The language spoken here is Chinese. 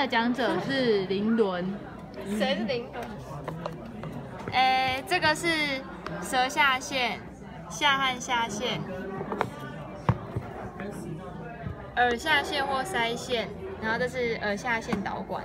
的讲者 是林伦，谁是林伦？哎，这个是舌下腺、下颌下腺、耳下腺或腮腺，然后这是耳下腺导管。